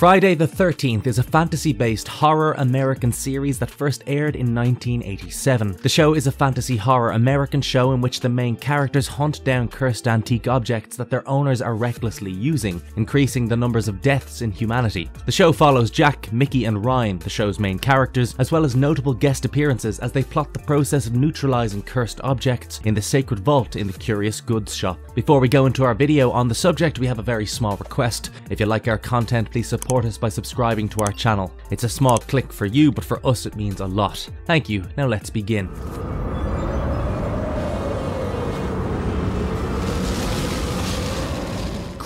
Friday the 13th is a fantasy based horror American series that first aired in 1987. The show is a fantasy horror American show in which the main characters hunt down cursed antique objects that their owners are recklessly using, increasing the numbers of deaths in humanity. The show follows Jack, Mickey, and Ryan, the show's main characters, as well as notable guest appearances as they plot the process of neutralizing cursed objects in the sacred vault in the Curious Goods shop. Before we go into our video on the subject, we have a very small request. If you like our content, please support support us by subscribing to our channel. It's a small click for you, but for us it means a lot. Thank you, now let's begin.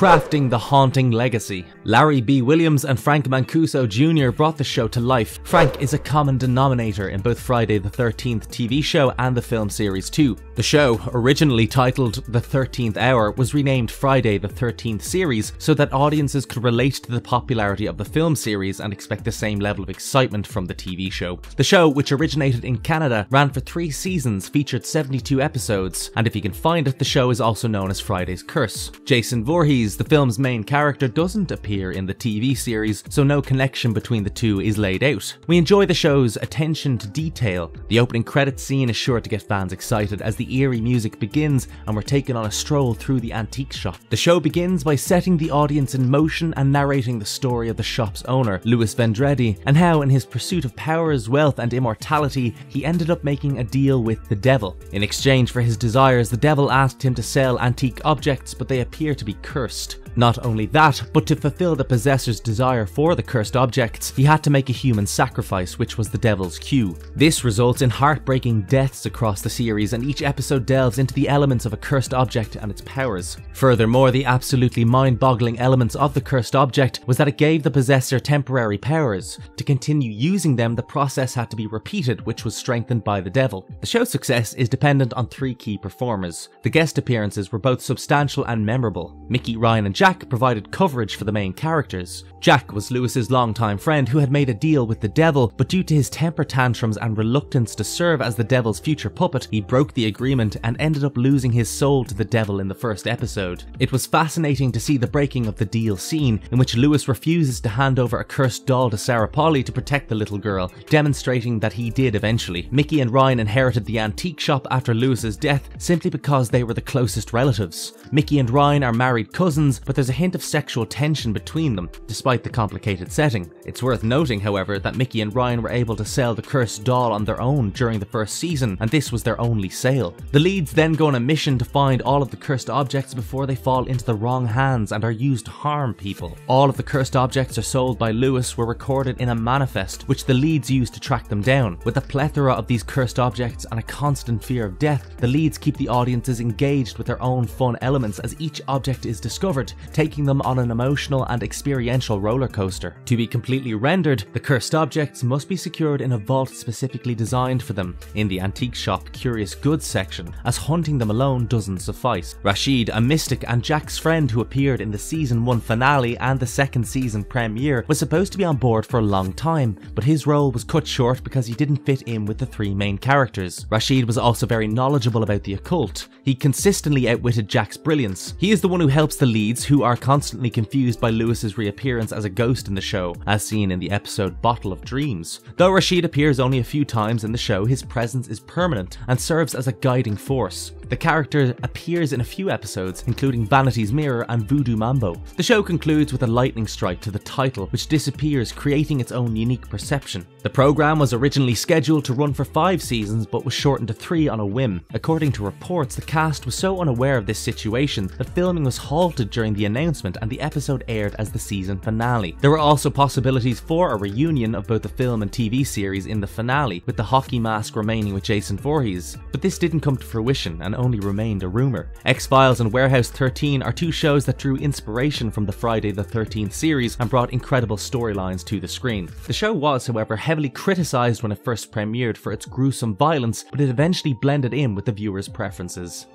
crafting the haunting legacy. Larry B. Williams and Frank Mancuso Jr. brought the show to life. Frank is a common denominator in both Friday the 13th TV show and the film series too. The show, originally titled The 13th Hour, was renamed Friday the 13th series so that audiences could relate to the popularity of the film series and expect the same level of excitement from the TV show. The show, which originated in Canada, ran for three seasons, featured 72 episodes, and if you can find it, the show is also known as Friday's Curse. Jason Voorhees the film's main character, doesn't appear in the TV series, so no connection between the two is laid out. We enjoy the show's attention to detail. The opening credits scene is sure to get fans excited as the eerie music begins and we're taken on a stroll through the antique shop. The show begins by setting the audience in motion and narrating the story of the shop's owner, Louis Vendredi, and how in his pursuit of powers, wealth, and immortality, he ended up making a deal with the devil. In exchange for his desires, the devil asked him to sell antique objects, but they appear to be cursed. Not only that, but to fulfill the possessor's desire for the cursed objects, he had to make a human sacrifice, which was the devil's cue. This results in heartbreaking deaths across the series, and each episode delves into the elements of a cursed object and its powers. Furthermore, the absolutely mind boggling elements of the cursed object was that it gave the possessor temporary powers. To continue using them, the process had to be repeated, which was strengthened by the devil. The show's success is dependent on three key performers. The guest appearances were both substantial and memorable. Mickey, Ryan, and provided coverage for the main characters. Jack was Louis's longtime friend who had made a deal with the devil, but due to his temper tantrums and reluctance to serve as the devil's future puppet, he broke the agreement and ended up losing his soul to the devil in the first episode. It was fascinating to see the breaking of the deal scene, in which Lewis refuses to hand over a cursed doll to Sarah Polley to protect the little girl, demonstrating that he did eventually. Mickey and Ryan inherited the antique shop after Louis's death simply because they were the closest relatives. Mickey and Ryan are married cousins, but there's a hint of sexual tension between them, despite despite the complicated setting. It's worth noting, however, that Mickey and Ryan were able to sell the cursed doll on their own during the first season, and this was their only sale. The leads then go on a mission to find all of the cursed objects before they fall into the wrong hands and are used to harm people. All of the cursed objects are sold by Lewis were recorded in a manifest, which the leads use to track them down. With a plethora of these cursed objects and a constant fear of death, the leads keep the audiences engaged with their own fun elements as each object is discovered, taking them on an emotional and experiential roller coaster. To be completely rendered, the cursed objects must be secured in a vault specifically designed for them in the antique shop curious goods section, as hunting them alone doesn't suffice. Rashid, a mystic and Jack's friend who appeared in the season 1 finale and the second season premiere, was supposed to be on board for a long time, but his role was cut short because he didn't fit in with the three main characters. Rashid was also very knowledgeable about the occult. He consistently outwitted Jack's brilliance. He is the one who helps the leads who are constantly confused by Louis's reappearance as a ghost in the show, as seen in the episode Bottle of Dreams. Though Rashid appears only a few times in the show, his presence is permanent and serves as a guiding force. The character appears in a few episodes, including Vanity's Mirror and Voodoo Mambo. The show concludes with a lightning strike to the title, which disappears, creating its own unique perception. The program was originally scheduled to run for five seasons, but was shortened to three on a whim. According to reports, the cast was so unaware of this situation that filming was halted during the announcement and the episode aired as the season finale. There were also possibilities for a reunion of both the film and TV series in the finale, with the hockey mask remaining with Jason Voorhees, but this didn't come to fruition and only remained a rumour. X-Files and Warehouse 13 are two shows that drew inspiration from the Friday the 13th series and brought incredible storylines to the screen. The show was, however, heavily criticised when it first premiered for its gruesome violence, but it eventually blended in with the viewers' preferences.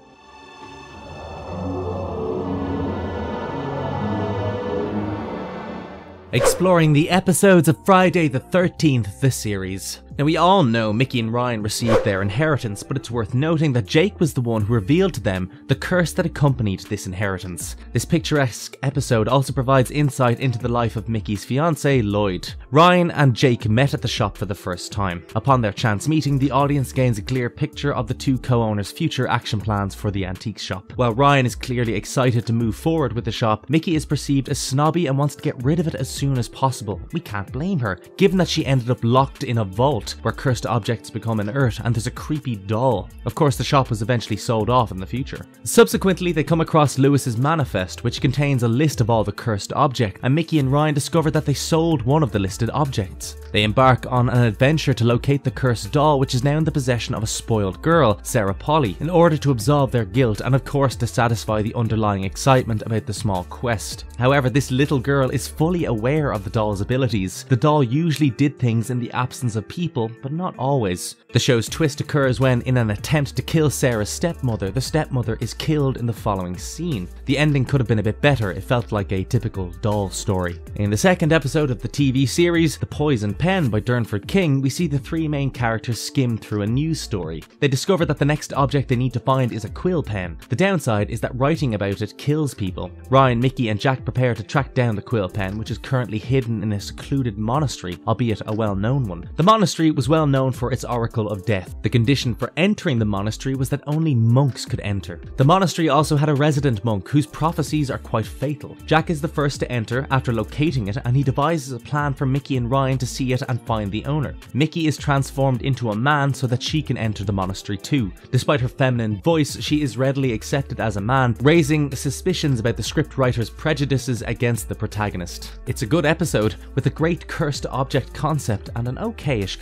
Exploring the episodes of Friday the 13th, the series. Now, we all know Mickey and Ryan received their inheritance, but it's worth noting that Jake was the one who revealed to them the curse that accompanied this inheritance. This picturesque episode also provides insight into the life of Mickey's fiance, Lloyd. Ryan and Jake met at the shop for the first time. Upon their chance meeting, the audience gains a clear picture of the two co owners' future action plans for the antique shop. While Ryan is clearly excited to move forward with the shop, Mickey is perceived as snobby and wants to get rid of it as soon as possible. We can't blame her, given that she ended up locked in a vault where cursed objects become inert and there's a creepy doll. Of course, the shop was eventually sold off in the future. Subsequently, they come across Lewis's manifest, which contains a list of all the cursed objects, and Mickey and Ryan discover that they sold one of the listed objects. They embark on an adventure to locate the cursed doll, which is now in the possession of a spoiled girl, Sarah Polley, in order to absolve their guilt and, of course, to satisfy the underlying excitement about the small quest. However, this little girl is fully aware of the doll's abilities. The doll usually did things in the absence of people, but not always. The show's twist occurs when, in an attempt to kill Sarah's stepmother, the stepmother is killed in the following scene. The ending could have been a bit better, it felt like a typical doll story. In the second episode of the TV series, The Poison Pen by Durnford King, we see the three main characters skim through a news story. They discover that the next object they need to find is a quill pen. The downside is that writing about it kills people. Ryan, Mickey, and Jack prepare to track down the quill pen, which is currently hidden in a secluded monastery, albeit a well known one. The monastery was well known for its Oracle of Death. The condition for entering the monastery was that only monks could enter. The monastery also had a resident monk whose prophecies are quite fatal. Jack is the first to enter after locating it, and he devises a plan for Mickey and Ryan to see it and find the owner. Mickey is transformed into a man so that she can enter the monastery too. Despite her feminine voice, she is readily accepted as a man, raising suspicions about the scriptwriter's prejudices against the protagonist. It's a good episode with a great cursed object concept and an okayish.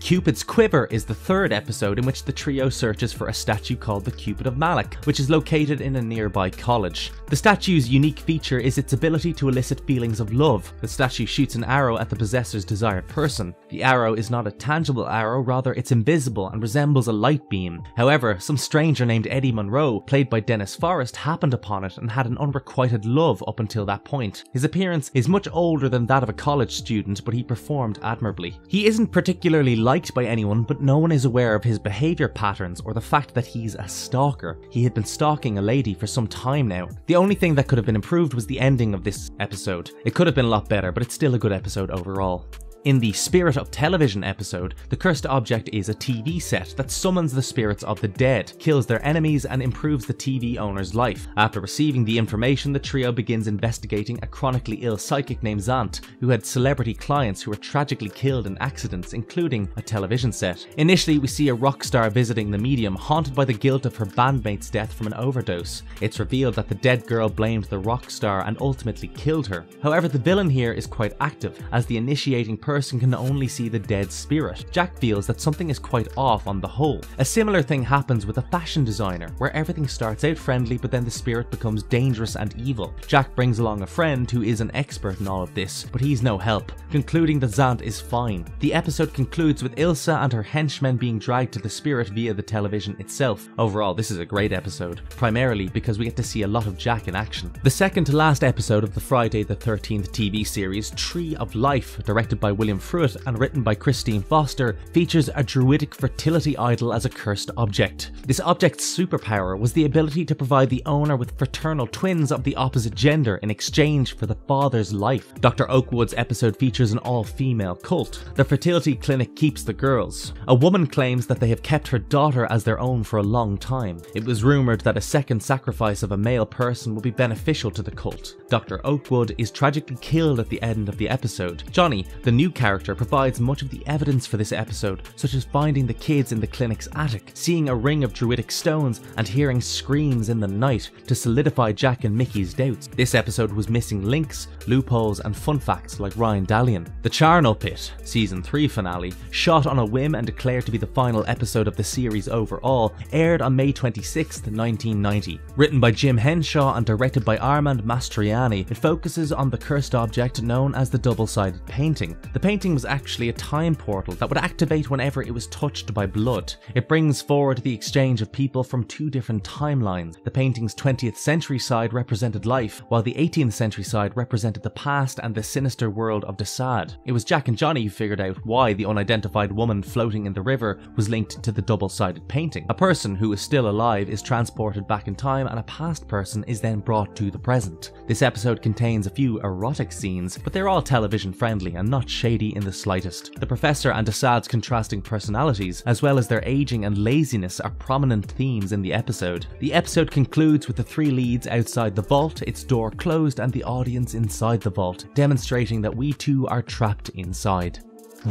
Cupid's Quiver is the third episode in which the trio searches for a statue called the Cupid of Malak, which is located in a nearby college. The statue's unique feature is its ability to elicit feelings of love. The statue shoots an arrow at the possessor's desired person. The arrow is not a tangible arrow, rather it's invisible and resembles a light beam. However, some stranger named Eddie Monroe, played by Denis Forest, happened upon it and had an unrequited love up until that point. His appearance is much older than that of a college student, but he performed admirably. He isn't particularly liked by anyone, but no one is aware of his behaviour patterns or the fact that he's a stalker. He had been stalking a lady for some time now. The only thing that could have been improved was the ending of this episode. It could have been a lot better, but it's still a good episode overall. In the Spirit of Television episode, the cursed object is a TV set that summons the spirits of the dead, kills their enemies, and improves the TV owner's life. After receiving the information, the trio begins investigating a chronically ill psychic named Zant, who had celebrity clients who were tragically killed in accidents, including a television set. Initially, we see a rock star visiting the medium, haunted by the guilt of her bandmate's death from an overdose. It's revealed that the dead girl blamed the rock star and ultimately killed her. However, the villain here is quite active, as the initiating person can only see the dead spirit. Jack feels that something is quite off on the whole. A similar thing happens with a fashion designer, where everything starts out friendly but then the spirit becomes dangerous and evil. Jack brings along a friend who is an expert in all of this, but he's no help, concluding that Zant is fine. The episode concludes with Ilsa and her henchmen being dragged to the spirit via the television itself. Overall, this is a great episode, primarily because we get to see a lot of Jack in action. The second to last episode of the Friday the 13th TV series, Tree of Life, directed by William Fruet and written by Christine Foster, features a druidic fertility idol as a cursed object. This object's superpower was the ability to provide the owner with fraternal twins of the opposite gender in exchange for the father's life. Dr. Oakwood's episode features an all female cult. The fertility clinic keeps the girls. A woman claims that they have kept her daughter as their own for a long time. It was rumoured that a second sacrifice of a male person would be beneficial to the cult. Dr. Oakwood is tragically killed at the end of the episode. Johnny, the new character, provides much of the evidence for this episode, such as finding the kids in the clinic's attic, seeing a ring of druidic stones, and hearing screams in the night to solidify Jack and Mickey's doubts. This episode was missing links, loopholes, and fun facts like Ryan Dallion. The Charnel Pit, season 3 finale, shot on a whim and declared to be the final episode of the series overall, aired on May 26, 1990. Written by Jim Henshaw and directed by Armand Mastroianni, it focuses on the cursed object known as the double sided painting. The The painting was actually a time portal that would activate whenever it was touched by blood. It brings forward the exchange of people from two different timelines. The painting's 20th century side represented life, while the 18th century side represented the past and the sinister world of de Sade. It was Jack and Johnny who figured out why the unidentified woman floating in the river was linked to the double-sided painting. A person who is still alive is transported back in time and a past person is then brought to the present. This episode contains a few erotic scenes, but they're all television friendly and not in the slightest. The Professor and Assad's contrasting personalities, as well as their aging and laziness, are prominent themes in the episode. The episode concludes with the three leads outside the vault, its door closed, and the audience inside the vault, demonstrating that we too are trapped inside.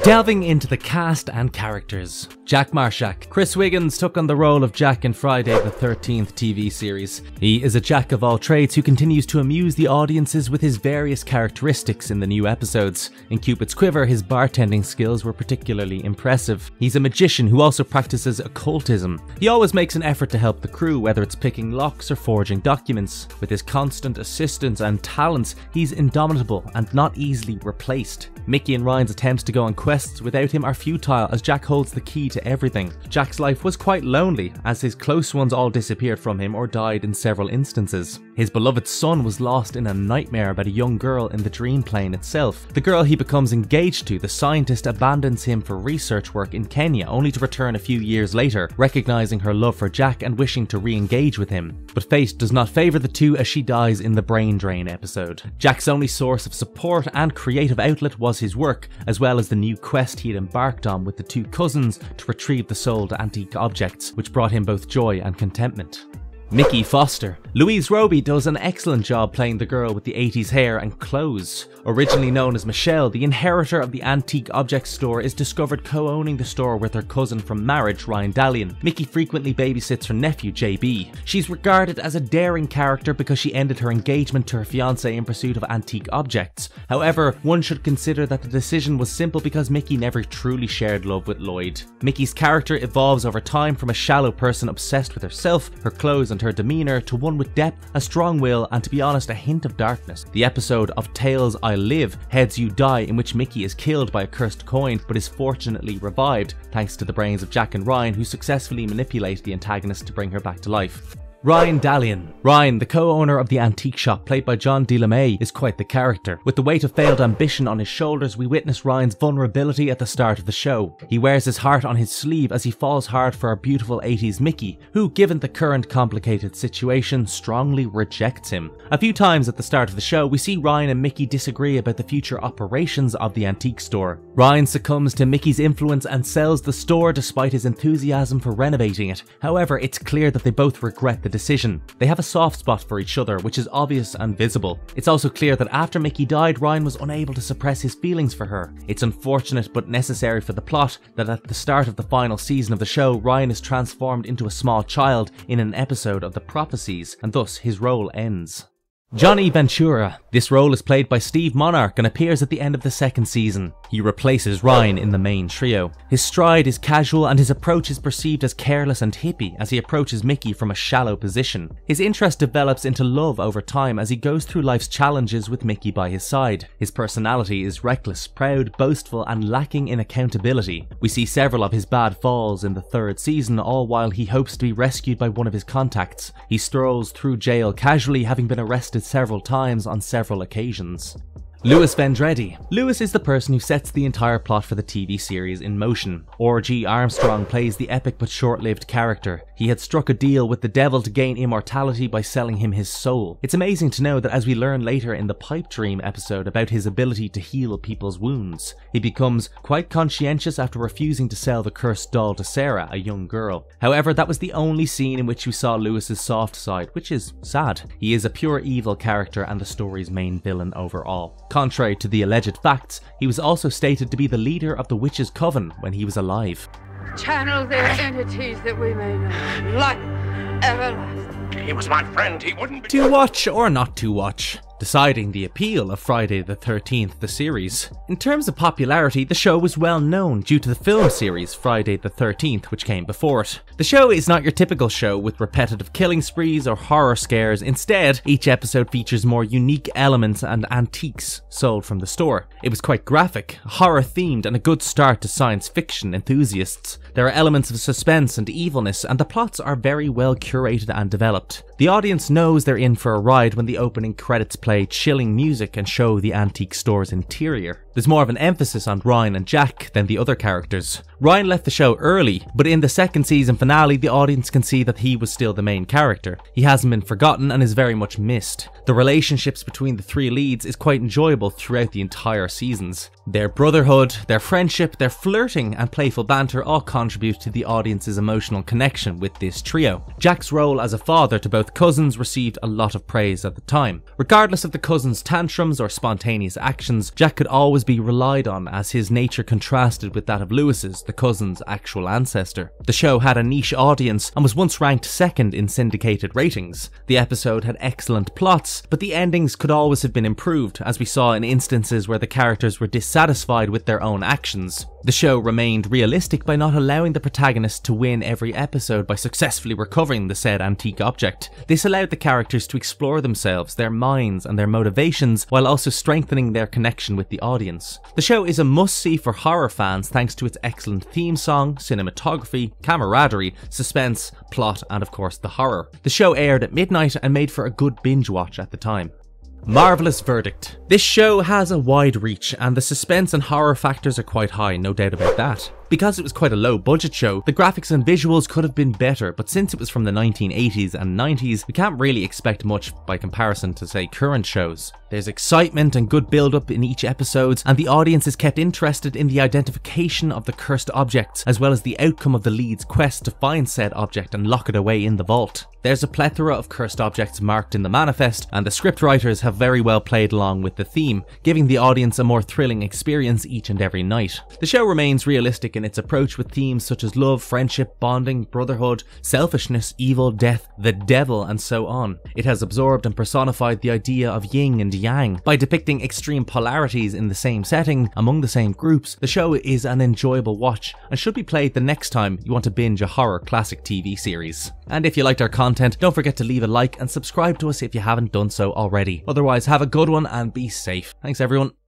Delving into the cast and characters. Jack Marshak. Chris Wiggins took on the role of Jack in Friday the 13th TV series. He is a jack of all trades who continues to amuse the audiences with his various characteristics in the new episodes. In Cupid's Quiver, his bartending skills were particularly impressive. He's a magician who also practices occultism. He always makes an effort to help the crew, whether it's picking locks or forging documents. With his constant assistance and talents, he's indomitable and not easily replaced. Mickey and Ryan's attempts to go on quests without him are futile as Jack holds the key to everything. Jack's life was quite lonely as his close ones all disappeared from him or died in several instances. His beloved son was lost in a nightmare about a young girl in the dream plane itself. The girl he becomes engaged to, the scientist abandons him for research work in Kenya only to return a few years later, recognizing her love for Jack and wishing to re-engage with him. But fate does not favor the two as she dies in the brain drain episode. Jack's only source of support and creative outlet was his work, as well as the new quest he had embarked on with the two cousins to retrieve the sold antique objects, which brought him both joy and contentment. Mickey Foster. Louise Robey does an excellent job playing the girl with the 80s hair and clothes. Originally known as Michelle, the inheritor of the antique object store is discovered co-owning the store with her cousin from marriage, Ryan Dallion. Mickey frequently babysits her nephew, JB. She's regarded as a daring character because she ended her engagement to her fiance in pursuit of antique objects. However, one should consider that the decision was simple because Mickey never truly shared love with Lloyd. Mickey's character evolves over time from a shallow person obsessed with herself, her clothes and her demeanour to one with depth, a strong will, and to be honest, a hint of darkness. The episode of Tails I Live, Heads You Die, in which Mickey is killed by a cursed coin but is fortunately revived thanks to the brains of Jack and Ryan who successfully manipulate the antagonist to bring her back to life. Ryan Dallion. Ryan, the co-owner of the antique shop played by John D. LeMay, is quite the character. With the weight of failed ambition on his shoulders, we witness Ryan's vulnerability at the start of the show. He wears his heart on his sleeve as he falls hard for our beautiful 80s Mickey, who, given the current complicated situation, strongly rejects him. A few times at the start of the show, we see Ryan and Mickey disagree about the future operations of the antique store. Ryan succumbs to Mickey's influence and sells the store despite his enthusiasm for renovating it. However, it's clear that they both regret the the decision. They have a soft spot for each other, which is obvious and visible. It's also clear that after Mickey died, Ryan was unable to suppress his feelings for her. It's unfortunate but necessary for the plot that at the start of the final season of the show, Ryan is transformed into a small child in an episode of The Prophecies, and thus his role ends. Johnny Ventura. This role is played by Steve Monarch and appears at the end of the second season. He replaces Ryan in the main trio. His stride is casual and his approach is perceived as careless and hippie as he approaches Mickey from a shallow position. His interest develops into love over time as he goes through life's challenges with Mickey by his side. His personality is reckless, proud, boastful and lacking in accountability. We see several of his bad falls in the third season all while he hopes to be rescued by one of his contacts. He strolls through jail casually having been arrested several times on several occasions. Louis Vendredi. Louis is the person who sets the entire plot for the TV series in motion. R.G. Armstrong plays the epic but short-lived character. He had struck a deal with the devil to gain immortality by selling him his soul. It's amazing to know that as we learn later in the Pipe Dream episode about his ability to heal people's wounds, he becomes quite conscientious after refusing to sell the cursed doll to Sarah, a young girl. However, that was the only scene in which we saw Louis's soft side, which is sad. He is a pure evil character and the story's main villain overall. Contrary to the alleged facts, he was also stated to be the leader of the Witches' Coven when he was alive. Channel their entities that we may know. Life everlasting. He was my friend. He wouldn't be. To watch or not to watch? Deciding the appeal of Friday the 13th, the series. In terms of popularity, the show was well known due to the film series Friday the 13th, which came before it. The show is not your typical show with repetitive killing sprees or horror scares, instead, each episode features more unique elements and antiques sold from the store. It was quite graphic, horror themed, and a good start to science fiction enthusiasts. There are elements of suspense and evilness, and the plots are very well curated and developed. The audience knows they're in for a ride when the opening credits play chilling music and show the antique store's interior. There's more of an emphasis on Ryan and Jack than the other characters. Ryan left the show early, but in the second season finale, the audience can see that he was still the main character. He hasn't been forgotten and is very much missed. The relationships between the three leads is quite enjoyable throughout the entire seasons. Their brotherhood, their friendship, their flirting, and playful banter all contribute to the audience's emotional connection with this trio. Jack's role as a father to both cousins received a lot of praise at the time. Regardless of the cousins' tantrums or spontaneous actions, Jack could always be relied on as his nature contrasted with that of Lewis's, the cousin's actual ancestor. The show had a niche audience and was once ranked second in syndicated ratings. The episode had excellent plots, but the endings could always have been improved, as we saw in instances where the characters were dissatisfied with their own actions. The show remained realistic by not allowing the protagonist to win every episode by successfully recovering the said antique object. This allowed the characters to explore themselves, their minds, and their motivations while also strengthening their connection with the The show is a must see for horror fans thanks to its excellent theme song, cinematography, camaraderie, suspense, plot, and of course the horror. The show aired at midnight and made for a good binge watch at the time. Marvelous verdict. This show has a wide reach, and the suspense and horror factors are quite high, no doubt about that. Because it was quite a low budget show, the graphics and visuals could have been better, but since it was from the 1980s and 90s, we can't really expect much by comparison to say current shows. There's excitement and good build up in each episode, and the audience is kept interested in the identification of the cursed objects, as well as the outcome of the lead's quest to find said object and lock it away in the vault. There's a plethora of cursed objects marked in the manifest, and the scriptwriters have very well played along with the theme, giving the audience a more thrilling experience each and every night. The show remains realistic in its approach with themes such as love, friendship, bonding, brotherhood, selfishness, evil, death, the devil, and so on. It has absorbed and personified the idea of yin and yang. By depicting extreme polarities in the same setting, among the same groups, the show is an enjoyable watch and should be played the next time you want to binge a horror classic TV series. And if you liked our content, don't forget to leave a like and subscribe to us if you haven't done so already. Otherwise, have a good one and be safe. Thanks everyone.